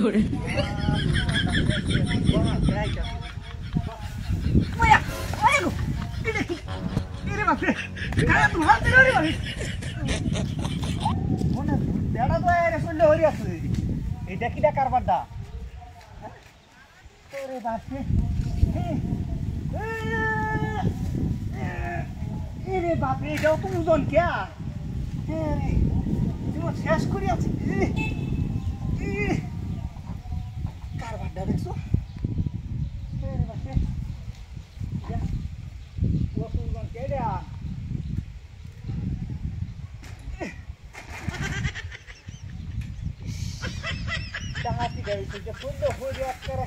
有人，Vaya, vaya, mire aquí, mire más, cara tu হাত দিল রে বাড়ি বেড়া তো এর শুনলে হরি আছে এটা কিটা কারবার দা? ওরে বাপরে এরে বাপরে এটাও তো ওজন কে? শেষ করি আছে কারবারটা দেখছ এরে বাপরে কত ওজন কে রে ডাঙাতি গাড়ি যে ফুল হয়ে করে।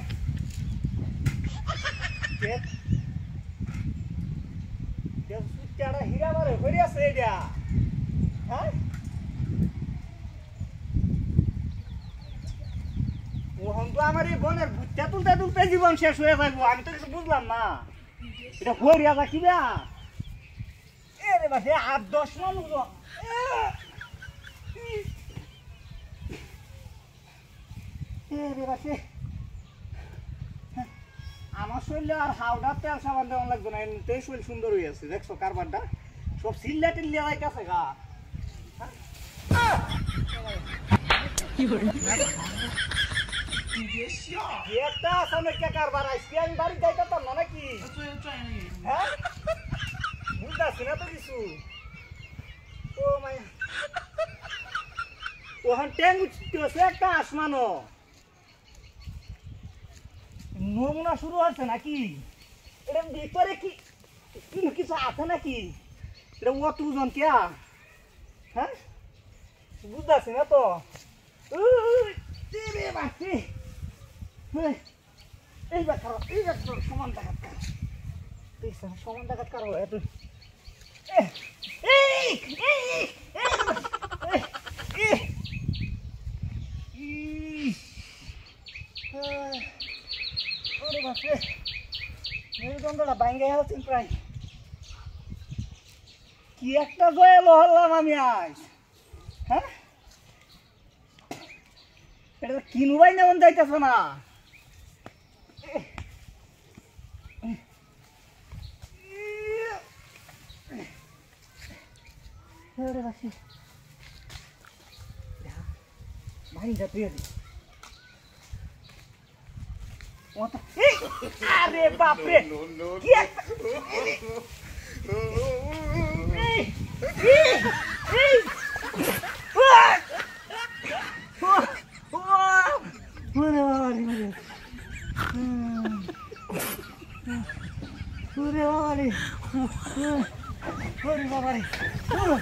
হয়ে এই বনের ভুট্টা তুলতে তুলতে জীবন শেষ হয়ে যাইবো, আমি তো কিছু বুঝলাম না। এটা হরিয়া যা কিবা? এ রে বাসে আট, দশ মানুষ। এ রে বাসে। আমার শরীরে আর হাওড়ার তেল সাবান দেওয়া লাগবে না এমনিতেই শরীর সুন্দর হয়ে আছে দেখছ কারবারটা? সব সিল্লা টিল্লিয়া যাইতেছে গা। একটা আসামে কে কারবার? আইসি আমি বাড়ি না নাকি? হ্যাঁ? বুঝতেছি না তো কিছু। ও মাই ওখান ট্যাঙ্ক উঠতেছে একটা আসমানো নমুনা শুরু হচ্ছে নাকি এটা ভিতরে কি কোনো কিছু আছে নাকি এটা অত ওজন কে হ্যাঁ বুঝতেছি না তো এইবার কারও এইবার সমান সব সমান ডাকাত কারও এই, বাপরে মেরুদণ্ডটা বাইঙ্গে হচ্ছেন প্রায় কি একটা জয়ালো হলাম আমি আজ হ্যাঁ এটা তো কিনুবাই নেমন যাইতেছ না ভাই যা তুই Ih, are babe. Iya. Ih. Ih. Ih. Wah. Wah. Mana wali mana? Mana wali? Mana?